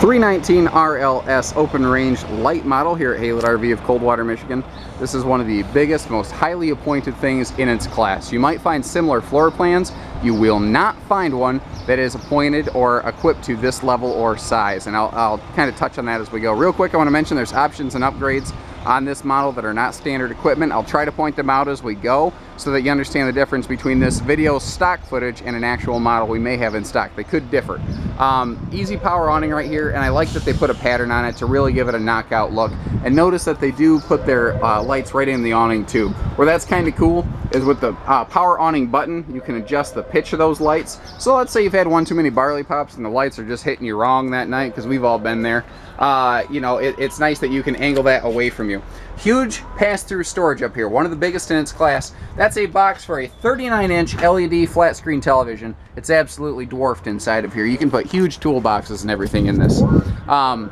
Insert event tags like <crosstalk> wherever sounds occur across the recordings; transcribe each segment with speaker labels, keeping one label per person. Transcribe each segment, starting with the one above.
Speaker 1: 319 RLS open range light model here at Haylett RV of Coldwater, Michigan. This is one of the biggest, most highly appointed things in its class. You might find similar floor plans. You will not find one that is appointed or equipped to this level or size. And I'll, I'll kind of touch on that as we go. Real quick, I want to mention there's options and upgrades on this model that are not standard equipment. I'll try to point them out as we go so that you understand the difference between this video stock footage and an actual model we may have in stock. They could differ. Um, easy power awning right here, and I like that they put a pattern on it to really give it a knockout look. And notice that they do put their uh, lights right in the awning tube. Where that's kind of cool is with the uh, power awning button, you can adjust the pitch of those lights. So let's say you've had one too many barley pops and the lights are just hitting you wrong that night, because we've all been there. Uh, you know, it, it's nice that you can angle that away from you. Huge pass-through storage up here, one of the biggest in its class. That's a box for a 39-inch LED flat screen television. It's absolutely dwarfed inside of here. You can put huge toolboxes and everything in this. Um,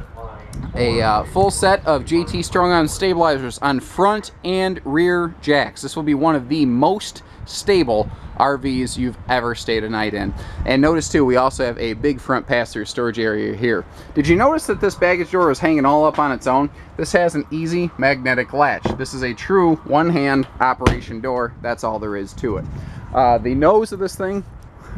Speaker 1: a uh, full set of JT Strong Arm stabilizers on front and rear jacks. This will be one of the most stable RVs you've ever stayed a night in. And notice too, we also have a big front pass-through storage area here. Did you notice that this baggage door is hanging all up on its own? This has an easy magnetic latch. This is a true one-hand operation door. That's all there is to it. Uh, the nose of this thing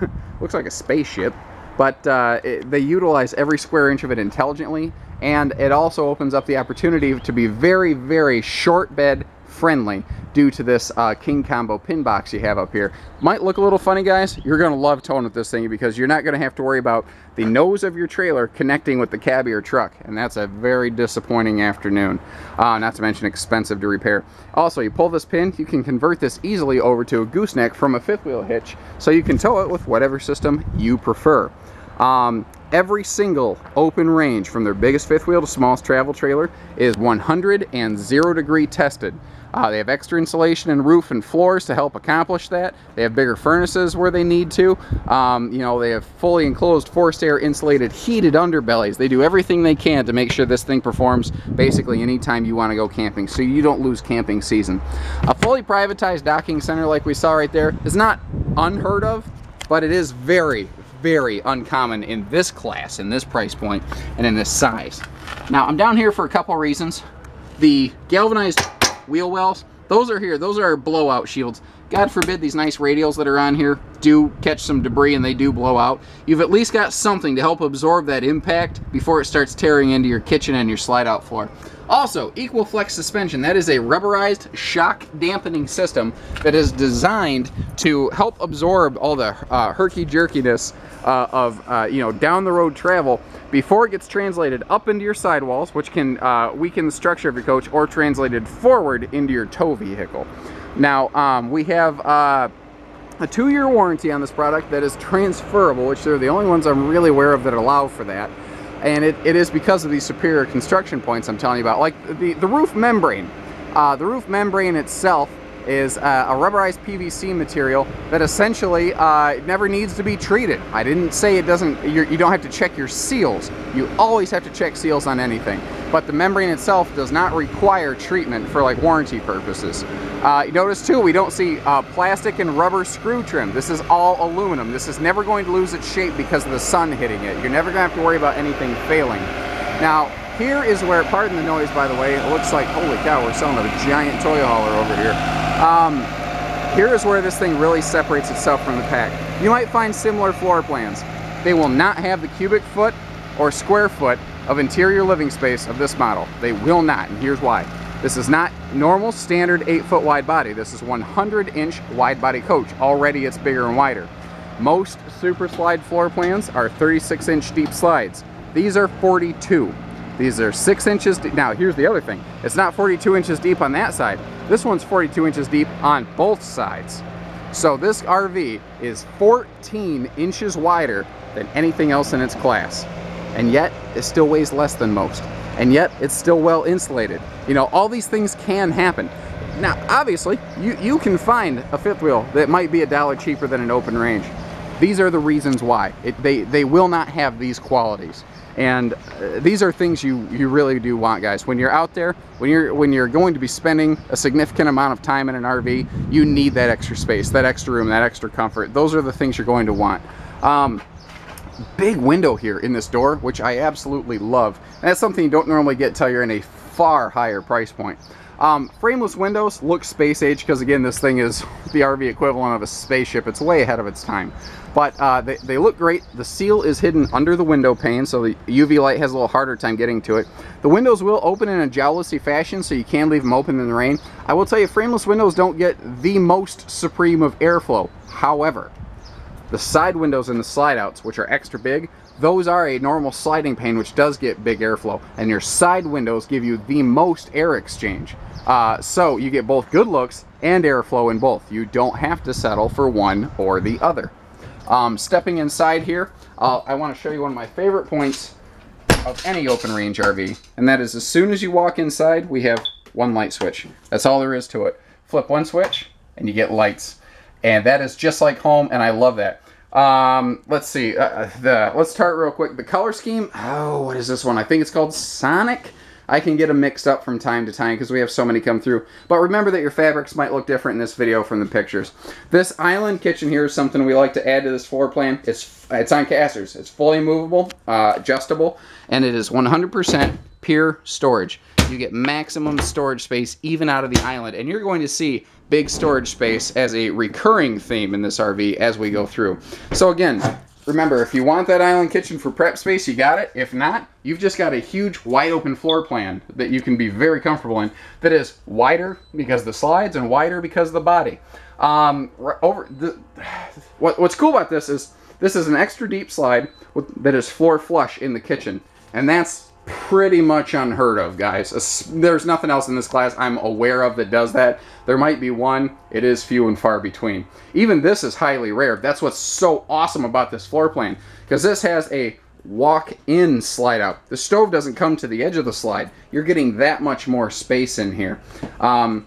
Speaker 1: <laughs> looks like a spaceship, but uh, it, they utilize every square inch of it intelligently and it also opens up the opportunity to be very, very short bed friendly due to this uh, King Combo pin box you have up here. Might look a little funny, guys. You're going to love towing with this thing because you're not going to have to worry about the nose of your trailer connecting with the cab of your truck, and that's a very disappointing afternoon. Uh, not to mention expensive to repair. Also, you pull this pin, you can convert this easily over to a gooseneck from a fifth wheel hitch, so you can tow it with whatever system you prefer. Um, every single open range from their biggest fifth wheel to smallest travel trailer is 100 and zero degree tested. Uh, they have extra insulation in roof and floors to help accomplish that. They have bigger furnaces where they need to. Um, you know, they have fully enclosed forced air insulated heated underbellies. They do everything they can to make sure this thing performs basically anytime you want to go camping so you don't lose camping season. A fully privatized docking center like we saw right there is not unheard of, but it is very, very uncommon in this class, in this price point, and in this size. Now, I'm down here for a couple reasons. The galvanized wheel wells, those are here. Those are blowout shields. God forbid these nice radials that are on here do catch some debris and they do blow out. You've at least got something to help absorb that impact before it starts tearing into your kitchen and your slide out floor. Also, Equa-Flex suspension. That is a rubberized shock dampening system that is designed to help absorb all the uh, herky-jerkiness uh, of uh, you know down the road travel before it gets translated up into your sidewalls, which can uh, weaken the structure of your coach, or translated forward into your tow vehicle. Now, um, we have uh, a two-year warranty on this product that is transferable, which they're the only ones I'm really aware of that allow for that and it, it is because of these superior construction points I'm telling you about. Like the, the roof membrane. Uh, the roof membrane itself is uh, a rubberized PVC material that essentially uh, never needs to be treated. I didn't say it doesn't, you're, you do not have to check your seals. You always have to check seals on anything. But the membrane itself does not require treatment for like warranty purposes. Uh, you notice too, we don't see uh, plastic and rubber screw trim. This is all aluminum. This is never going to lose its shape because of the sun hitting it. You're never gonna have to worry about anything failing. Now, here is where, pardon the noise by the way, it looks like, holy cow, we're selling a giant toy hauler over here. Um, here is where this thing really separates itself from the pack. You might find similar floor plans. They will not have the cubic foot or square foot of interior living space of this model. They will not, and here's why. This is not normal standard 8 foot wide body. This is 100 inch wide body coach. Already it's bigger and wider. Most super slide floor plans are 36 inch deep slides. These are 42. These are six inches deep. Now here's the other thing. It's not 42 inches deep on that side. This one's 42 inches deep on both sides. So this RV is 14 inches wider than anything else in its class. And yet it still weighs less than most. And yet it's still well insulated. You know, all these things can happen. Now, obviously, you, you can find a fifth wheel that might be a dollar cheaper than an open range. These are the reasons why. It, they, they will not have these qualities. And uh, these are things you, you really do want, guys. When you're out there, when you're, when you're going to be spending a significant amount of time in an RV, you need that extra space, that extra room, that extra comfort. Those are the things you're going to want. Um, big window here in this door, which I absolutely love. And that's something you don't normally get until you're in a far higher price point. Um, frameless windows look space age because again this thing is <laughs> the RV equivalent of a spaceship. It's way ahead of its time. But uh, they, they look great. The seal is hidden under the window pane so the UV light has a little harder time getting to it. The windows will open in a jalousie fashion so you can leave them open in the rain. I will tell you frameless windows don't get the most supreme of airflow. However, the side windows and the slide outs, which are extra big, those are a normal sliding pane which does get big airflow and your side windows give you the most air exchange. Uh, so you get both good looks and airflow in both. You don't have to settle for one or the other. Um, stepping inside here uh, I want to show you one of my favorite points of any open range RV and that is as soon as you walk inside we have one light switch. That's all there is to it. Flip one switch and you get lights. And that is just like home and I love that um, let's see. Uh, uh, the let's start real quick. The color scheme. Oh, what is this one? I think it's called Sonic. I can get them mixed up from time to time because we have so many come through. But remember that your fabrics might look different in this video from the pictures. This island kitchen here is something we like to add to this floor plan. It's it's on casters. It's fully movable, uh, adjustable, and it is 100% pure storage. You get maximum storage space even out of the island, and you're going to see big storage space as a recurring theme in this RV as we go through. So again, remember, if you want that island kitchen for prep space, you got it. If not, you've just got a huge wide open floor plan that you can be very comfortable in that is wider because the slides and wider because the body. Um, over the, what, What's cool about this is this is an extra deep slide with, that is floor flush in the kitchen. And that's pretty much unheard of, guys. There's nothing else in this class I'm aware of that does that. There might be one. It is few and far between. Even this is highly rare. That's what's so awesome about this floor plan, because this has a walk-in slide out. The stove doesn't come to the edge of the slide. You're getting that much more space in here. Um,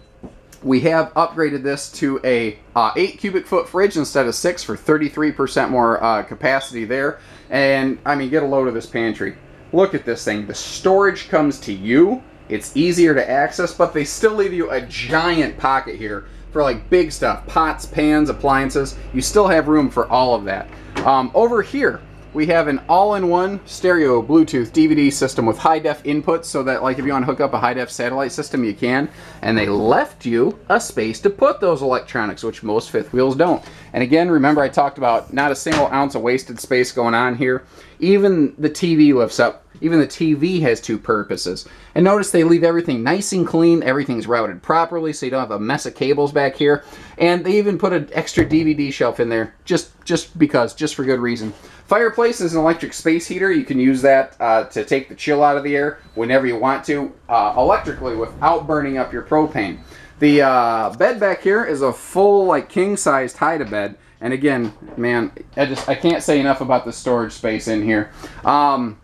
Speaker 1: we have upgraded this to a uh, 8 cubic foot fridge instead of 6 for 33% more uh, capacity there. And, I mean, get a load of this pantry. Look at this thing. The storage comes to you. It's easier to access, but they still leave you a giant pocket here for like big stuff, pots, pans, appliances. You still have room for all of that. Um, over here, we have an all-in-one stereo Bluetooth DVD system with high-def inputs so that like if you want to hook up a high-def satellite system you can. And they left you a space to put those electronics which most fifth wheels don't. And again remember I talked about not a single ounce of wasted space going on here. Even the TV lifts up even the TV has two purposes. And notice they leave everything nice and clean. Everything's routed properly so you don't have a mess of cables back here. And they even put an extra DVD shelf in there just, just because, just for good reason. Fireplace is an electric space heater. You can use that uh, to take the chill out of the air whenever you want to, uh, electrically without burning up your propane. The uh, bed back here is a full, like, king-sized hide-a-bed. And again, man, I just I can't say enough about the storage space in here. Um,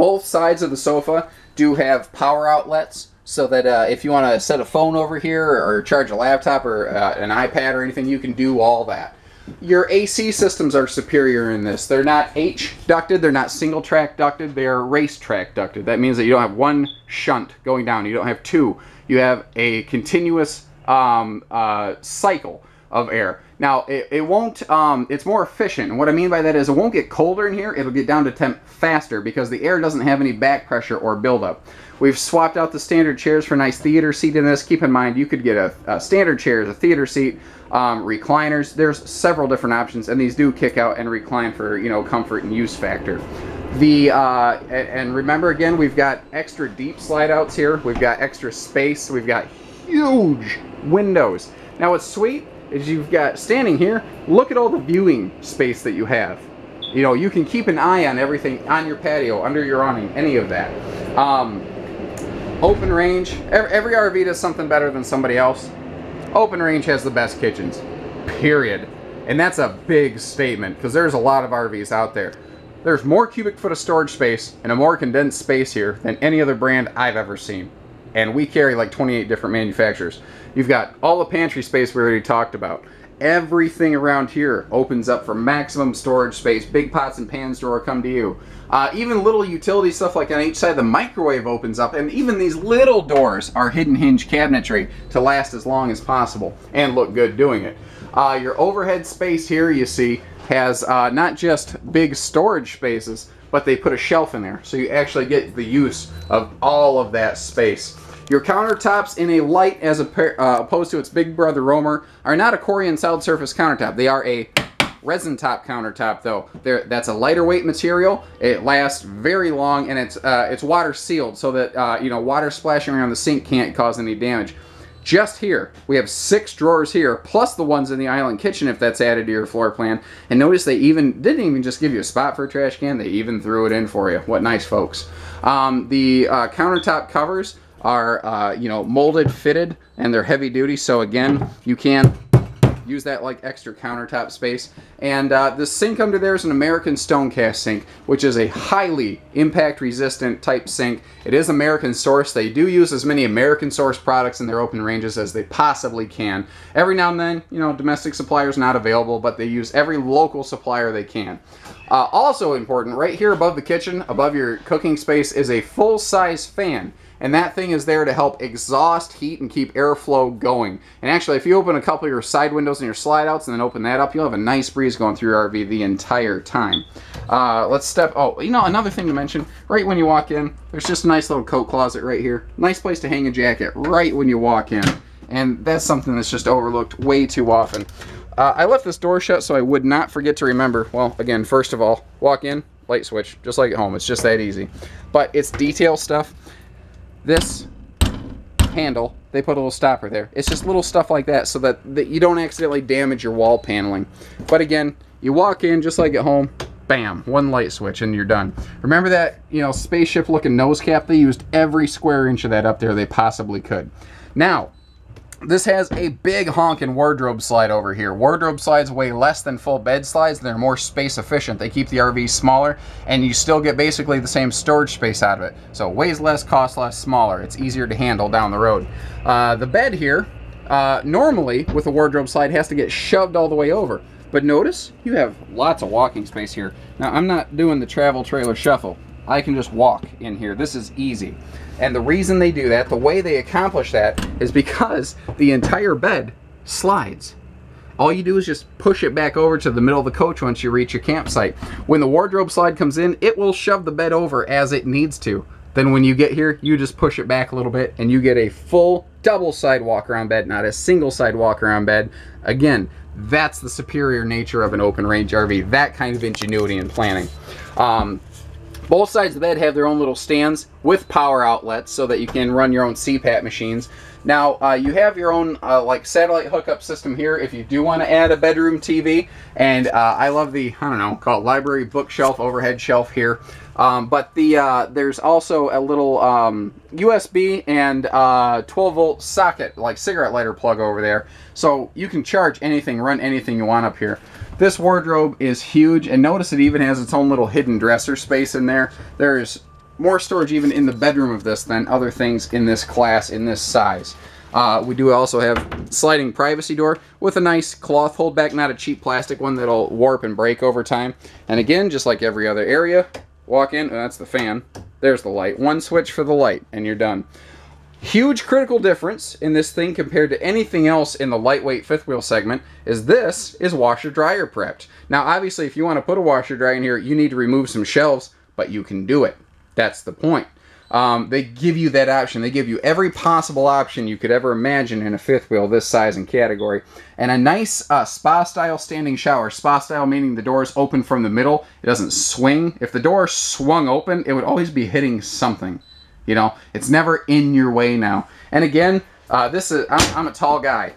Speaker 1: both sides of the sofa do have power outlets so that uh, if you want to set a phone over here or charge a laptop or uh, an iPad or anything, you can do all that. Your AC systems are superior in this. They're not H ducted, they're not single track ducted, they are race track ducted. That means that you don't have one shunt going down, you don't have two. You have a continuous um, uh, cycle of air. Now, it, it won't, um, it's more efficient. And what I mean by that is it won't get colder in here, it'll get down to temp faster because the air doesn't have any back pressure or buildup. We've swapped out the standard chairs for nice theater seat in this. Keep in mind, you could get a, a standard chair a theater seat, um, recliners. There's several different options, and these do kick out and recline for, you know, comfort and use factor. The uh, and remember again, we've got extra deep slide outs here. We've got extra space. We've got huge windows. Now what's sweet is you've got standing here, look at all the viewing space that you have. You know, you can keep an eye on everything on your patio, under your awning, any of that. Um, open range, every, RV does something better than somebody else. Open range has the best kitchens, period. And that's a big statement because there's a lot of RVs out there. There's more cubic foot of storage space and a more condensed space here than any other brand I've ever seen and we carry like 28 different manufacturers. You've got all the pantry space we already talked about. Everything around here opens up for maximum storage space. Big pots and pans drawer come to you. Uh, even little utility stuff like on each side, the microwave opens up, and even these little doors are hidden hinge cabinetry to last as long as possible and look good doing it. Uh, your overhead space here, you see, has uh, not just big storage spaces, but they put a shelf in there. So you actually get the use of all of that space. Your countertops in a light as a, uh, opposed to its big brother Roamer are not a Corian solid surface countertop. They are a resin top countertop though. There, that's a lighter weight material. It lasts very long and it's uh, it's water sealed so that uh, you know water splashing around the sink can't cause any damage. Just here, we have six drawers here, plus the ones in the island kitchen if that's added to your floor plan. And notice they even didn't even just give you a spot for a trash can, they even threw it in for you. What nice folks. Um, the uh, countertop covers are, uh, you know, molded, fitted, and they're heavy duty. So again, you can use that like extra countertop space. And uh, the sink under there is an American stone cast sink, which is a highly impact resistant type sink. It is American source. They do use as many American source products in their open ranges as they possibly can. Every now and then, you know, domestic suppliers not available, but they use every local supplier they can. Uh, also important, right here above the kitchen, above your cooking space, is a full-size fan and that thing is there to help exhaust heat and keep airflow going. And actually, if you open a couple of your side windows and your slide outs and then open that up, you'll have a nice breeze going through your RV the entire time. Uh, let's step, oh, you know, another thing to mention, right when you walk in, there's just a nice little coat closet right here. Nice place to hang a jacket right when you walk in. And that's something that's just overlooked way too often. Uh, I left this door shut so I would not forget to remember, well, again, first of all, walk in, light switch, just like at home. It's just that easy. But it's detail stuff this handle, they put a little stopper there. It's just little stuff like that so that, that you don't accidentally damage your wall paneling. But again, you walk in just like at home, bam, one light switch and you're done. Remember that, you know, spaceship looking nose cap? They used every square inch of that up there they possibly could. Now, this has a big honking wardrobe slide over here. Wardrobe slides weigh less than full bed slides. They're more space efficient. They keep the RV smaller and you still get basically the same storage space out of it. So weighs less, costs less, smaller. It's easier to handle down the road. Uh, the bed here, uh, normally with a wardrobe slide, has to get shoved all the way over. But notice you have lots of walking space here. Now I'm not doing the travel trailer shuffle. I can just walk in here. This is easy. And the reason they do that, the way they accomplish that, is because the entire bed slides. All you do is just push it back over to the middle of the coach once you reach your campsite. When the wardrobe slide comes in, it will shove the bed over as it needs to. Then when you get here, you just push it back a little bit and you get a full double side walk around bed, not a single side walk around bed. Again, that's the superior nature of an open range RV, that kind of ingenuity and planning. Um, both sides of the bed have their own little stands with power outlets so that you can run your own CPAP machines. Now, uh, you have your own uh, like satellite hookup system here if you do want to add a bedroom TV. And uh, I love the, I don't know, called library bookshelf, overhead shelf here. Um, but the uh, there's also a little um, USB and uh, 12 volt socket, like cigarette lighter plug over there. So you can charge anything, run anything you want up here. This wardrobe is huge, and notice it even has its own little hidden dresser space in there. There's more storage even in the bedroom of this than other things in this class, in this size. Uh, we do also have sliding privacy door with a nice cloth holdback, not a cheap plastic one that'll warp and break over time. And again, just like every other area, walk in, that's the fan. There's the light. One switch for the light, and you're done. Huge critical difference in this thing compared to anything else in the lightweight fifth wheel segment is this is washer dryer prepped. Now obviously if you want to put a washer dryer in here you need to remove some shelves but you can do it. That's the point. Um, they give you that option. They give you every possible option you could ever imagine in a fifth wheel this size and category. And a nice uh, spa style standing shower. Spa style meaning the doors open from the middle. It doesn't swing. If the door swung open it would always be hitting something. You know, it's never in your way now. And again, uh, this is, I'm, I'm a tall guy.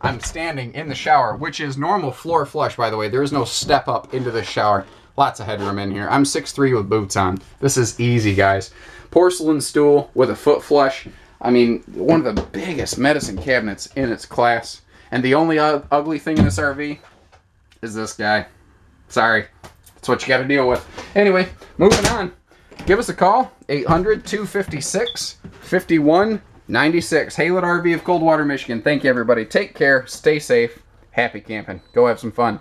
Speaker 1: I'm standing in the shower, which is normal floor flush, by the way. There is no step up into the shower. Lots of headroom in here. I'm 6'3 with boots on. This is easy, guys. Porcelain stool with a foot flush. I mean, one of the biggest medicine cabinets in its class. And the only ugly thing in this RV is this guy. Sorry. That's what you got to deal with. Anyway, moving on give us a call 800 256 5196 Haylett RV of Coldwater, Michigan. Thank you, everybody. Take care. Stay safe. Happy camping. Go have some fun.